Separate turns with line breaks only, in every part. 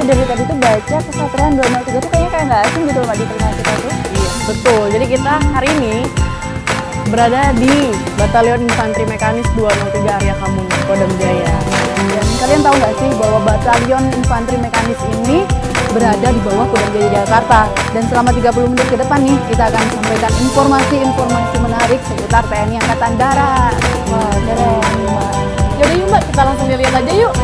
aku dari tadi tuh baca kesatria 203 tuh kayaknya kayak nggak asing gitu loh Mbak, di kita tuh.
Iya, betul. Jadi kita hari ini berada di Batalion Infanteri Mekanis 203 Arya Kamun, Kodam Jaya.
Dan kalian tahu nggak sih bahwa batalion infanteri mekanis ini berada di bawah Kodam Jaya Jakarta. Dan selama 30 menit ke depan nih, kita akan sampaikan informasi-informasi menarik seputar TNI Angkatan Darat. Wah, keren Mbak.
Yaudah yuk Mbak, kita langsung lihat aja yuk.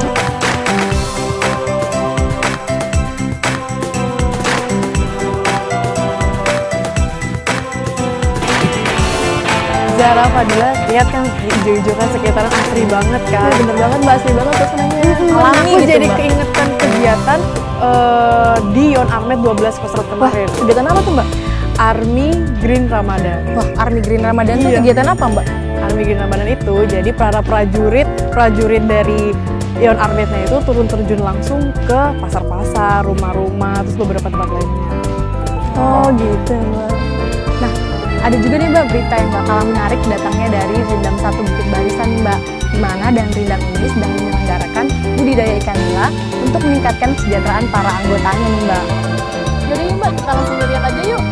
Zara Fadila, lihat kan hijau-hijau kan sekitaran asri banget kan.
Iya, bener banget Mbak, asli banget suasananya.
Alami
Aku
gitu,
jadi
Mbak. keingetan kegiatan eh, di Yon Ahmed 12 Kosrat
Wah,
kemarin.
kegiatan apa tuh Mbak?
Army Green Ramadan.
Wah, Army Green Ramadan tuh
Iya.
kegiatan apa Mbak?
Army Green Ramadan itu jadi para prajurit prajurit dari Yon Armednya itu turun terjun langsung ke pasar-pasar, rumah-rumah, terus beberapa tempat lainnya.
Oh gitu Mbak. Ada juga nih Mbak berita yang gak kalah menarik datangnya dari Rindam Satu Bukit Barisan Mbak. Di mana dan Rindam ini sedang menyelenggarakan budidaya ikan nila untuk meningkatkan kesejahteraan para anggotanya nih Mbak.
Jadi Mbak, kita langsung lihat aja yuk.